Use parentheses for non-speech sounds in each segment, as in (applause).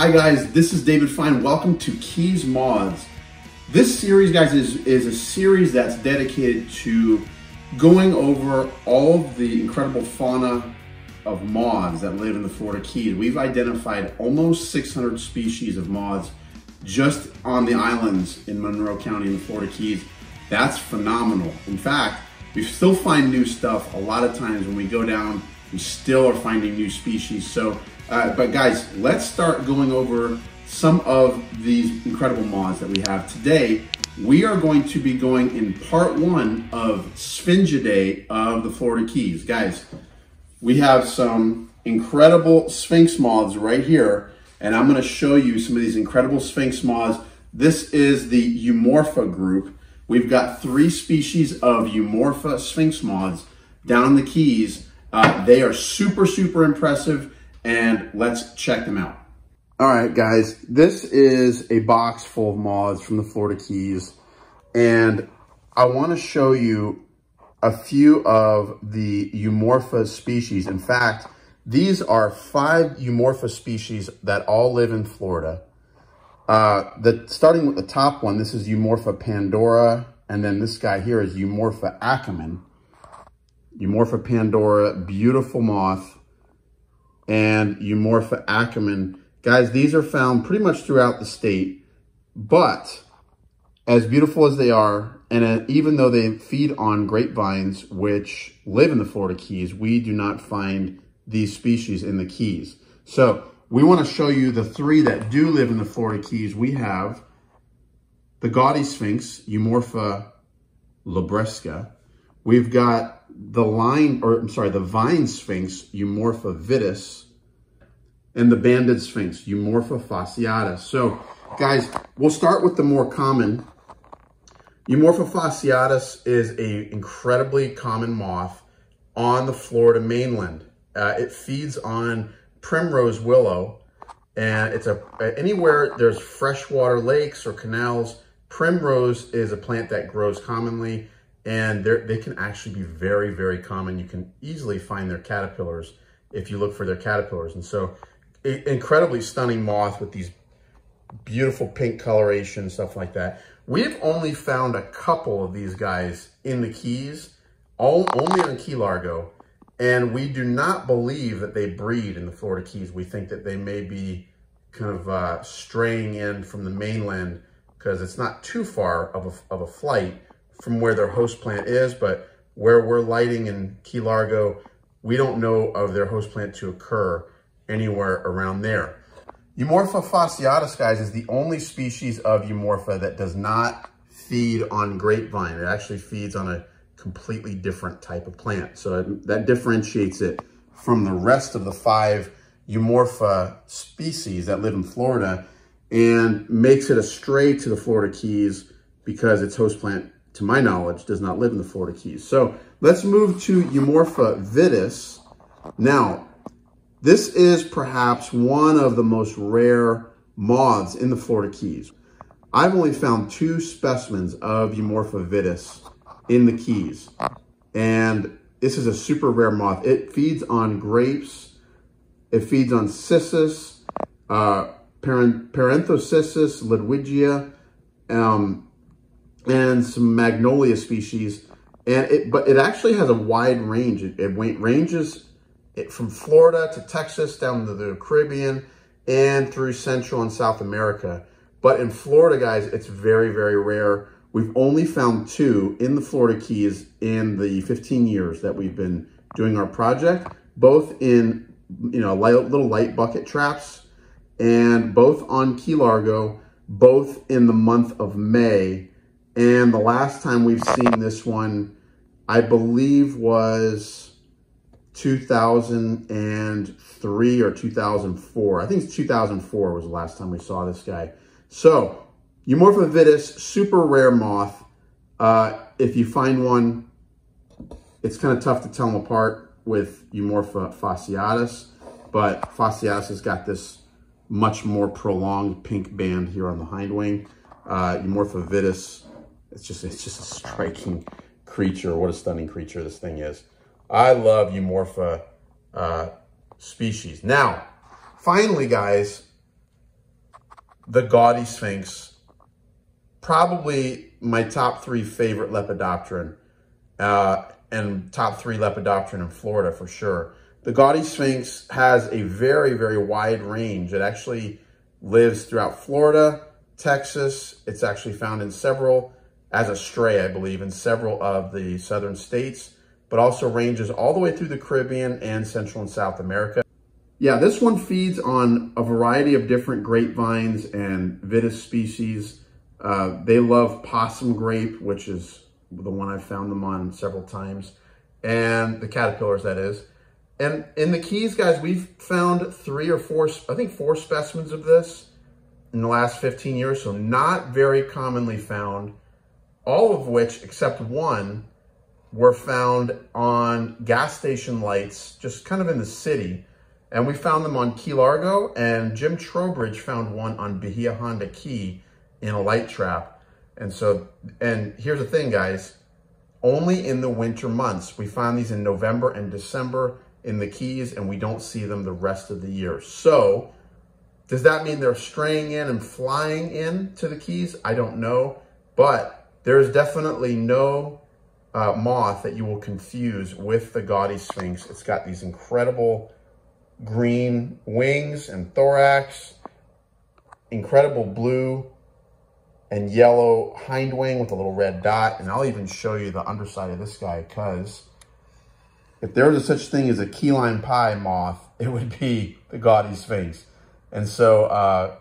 Hi guys, this is David Fine. Welcome to Keys Moths. This series, guys, is, is a series that's dedicated to going over all the incredible fauna of moths that live in the Florida Keys. We've identified almost 600 species of moths just on the islands in Monroe County in the Florida Keys. That's phenomenal. In fact, we still find new stuff a lot of times when we go down, we still are finding new species. So, uh, but guys, let's start going over some of these incredible moths that we have today. We are going to be going in part one of Sphingidae of the Florida Keys. Guys, we have some incredible Sphinx moths right here, and I'm gonna show you some of these incredible Sphinx moths. This is the Eumorpha group. We've got three species of Eumorpha Sphinx moths down the Keys. Uh, they are super, super impressive, and let's check them out. All right, guys, this is a box full of moths from the Florida Keys, and I wanna show you a few of the Eumorpha species. In fact, these are five Eumorpha species that all live in Florida. Uh, the Starting with the top one, this is Eumorpha pandora, and then this guy here is Eumorpha achemon. Eumorpha pandora, beautiful moth, and Eumorpha achemon. Guys, these are found pretty much throughout the state, but as beautiful as they are, and uh, even though they feed on grapevines, which live in the Florida Keys, we do not find these species in the Keys. So we want to show you the three that do live in the Florida Keys. We have the gaudy sphinx, Eumorpha labruscae. We've got the line, or I'm sorry, the vine sphinx, Eumorpha vitis, and the banded sphinx, Eumorpha fasciatus. So guys, we'll start with the more common Eumorpha fasciatus is a incredibly common moth on the Florida mainland. Uh, it feeds on primrose willow, and it's a anywhere there's freshwater lakes or canals, primrose is a plant that grows commonly, and they they can actually be very, very common. You can easily find their caterpillars if you look for their caterpillars. And so incredibly stunning moth with these beautiful pink coloration, stuff like that. We've only found a couple of these guys in the Keys, all, only on Key Largo, and we do not believe that they breed in the Florida Keys. We think that they may be kind of uh, straying in from the mainland because it's not too far of a, of a flight from where their host plant is, but where we're lighting in Key Largo, we don't know of their host plant to occur anywhere around there. Eumorpha fasciatus, guys, is the only species of Eumorpha that does not feed on grapevine. It actually feeds on a completely different type of plant. So that differentiates it from the rest of the five Eumorpha species that live in Florida and makes it a stray to the Florida Keys because its host plant, to my knowledge, does not live in the Florida Keys. So let's move to Eumorpha vitis. Now, this is perhaps one of the most rare moths in the Florida Keys. I've only found two specimens of Eumorpha vitis in the Keys. And this is a super rare moth. It feeds on grapes. It feeds on cissus, uh, Parthenocissus, Ludwigia, um, and some magnolia species. And it, but it actually has a wide range. It, it ranges it, from Florida to Texas, down to the Caribbean, and through Central and South America. But in Florida, guys, it's very, very rare. We've only found two in the Florida Keys in the 15 years that we've been doing our project, both in, you know, light, little light bucket traps and both on Key Largo, both in the month of May. And the last time we've seen this one, I believe was 2003 or 2004. I think it's 2004 was the last time we saw this guy. So, Eumorpha vitis, super rare moth. Uh, if you find one, it's kind of tough to tell them apart with Eumorpha fasciatus, but fasciatus has got this much more prolonged pink band here on the hind wing. Uh, Eumorpha vitis, it's just, it's just a striking creature. What a stunning creature this thing is. I love Eumorpha uh, species. Now, finally, guys, the gaudy sphinx, probably my top three favorite Lepidopteran, uh, and top three Lepidopteran in Florida for sure. The gaudy sphinx has a very, very wide range. It actually lives throughout Florida, Texas. It's actually found in several, as a stray, I believe, in several of the southern states, but also ranges all the way through the Caribbean and Central and South America. Yeah, this one feeds on a variety of different grapevines and vitis species. Uh, they love possum grape, which is the one I've found them on several times, and the caterpillars, that is. And in the Keys, guys, we've found three or four, I think four specimens of this in the last 15 years, so not very commonly found, all of which, except one, were found on gas station lights, just kind of in the city. And we found them on Key Largo, and Jim Trowbridge found one on Bahia Honda Key in a light trap. And so, and here's the thing, guys, only in the winter months. We find these in November and December in the Keys, and we don't see them the rest of the year. So, does that mean they're straying in and flying in to the Keys? I don't know, but there's definitely no uh, moth that you will confuse with the gaudy sphinx. It's got these incredible green wings and thorax, incredible blue and yellow hind wing with a little red dot. And I'll even show you the underside of this guy because if there was a such thing as a key lime pie moth, it would be the gaudy sphinx. And so uh,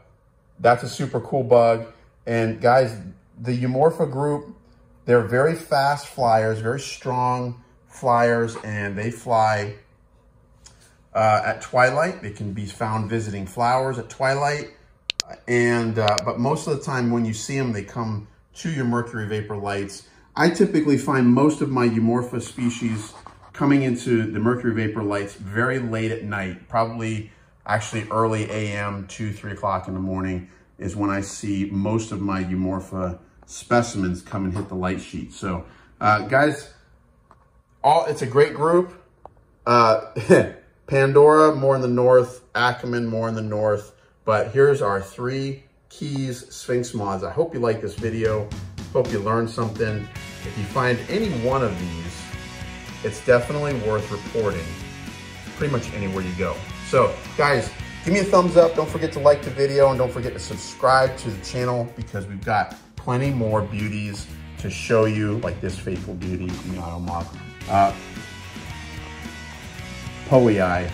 that's a super cool bug. And guys, the Eumorpha group, they're very fast flyers, very strong flyers, and they fly uh, at twilight. They can be found visiting flowers at twilight. And, uh, but most of the time when you see them, they come to your mercury vapor lights. I typically find most of my Eumorpha species coming into the mercury vapor lights very late at night, probably actually early AM, 2, 3 o'clock in the morning is when I see most of my Eumorpha specimens come and hit the light sheet. So uh, guys, all it's a great group. Uh, (laughs) Pandora more in the north, Achemon more in the north. But here's our three Keys Sphinx mods. I hope you like this video. Hope you learned something. If you find any one of these, it's definitely worth reporting pretty much anywhere you go. So guys, give me a thumbs up. Don't forget to like the video and don't forget to subscribe to the channel because we've got plenty more beauties to show you like this faithful beauty, Miato moth. Uh, Powei.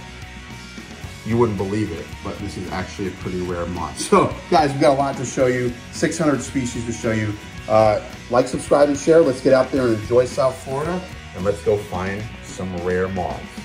You wouldn't believe it, but this is actually a pretty rare moth. (laughs) So guys, we've got a lot to show you, 600 species to show you. Uh, like, subscribe, and share. Let's get out there and enjoy South Florida, and let's go find some rare moths.